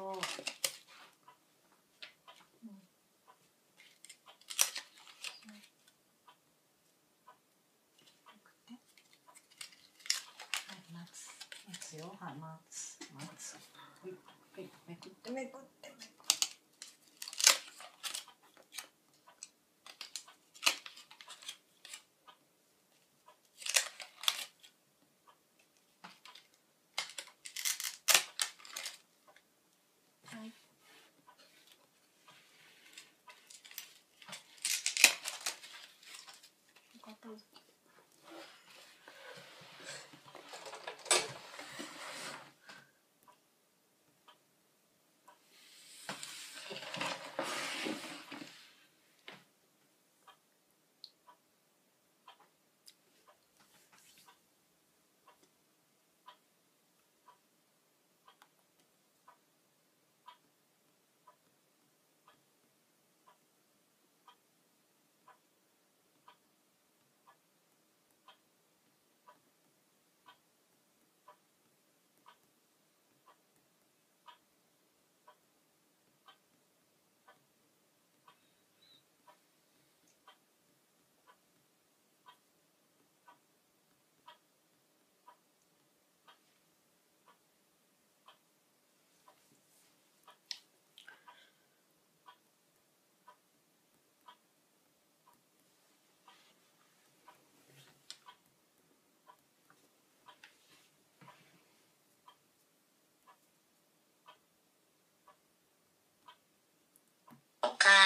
そう。はい、待つ。待つよ。はい、待つ。待つ。はい、はい、めくって、めくって、めくって。called?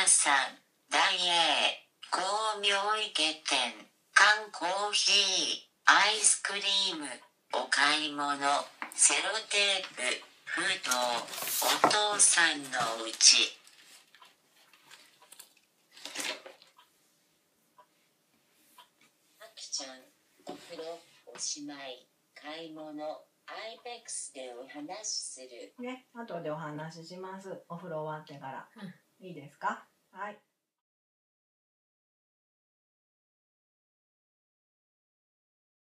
さん、大英、光明池店、缶コーヒー、アイスクリーム、お買い物、セロテープ、封筒、お父さんのうち。あきちゃん、お風呂、おしまい、買い物、アイペックスでお話しする。ね後でお話ししますお風呂終わってから、いいですか？はい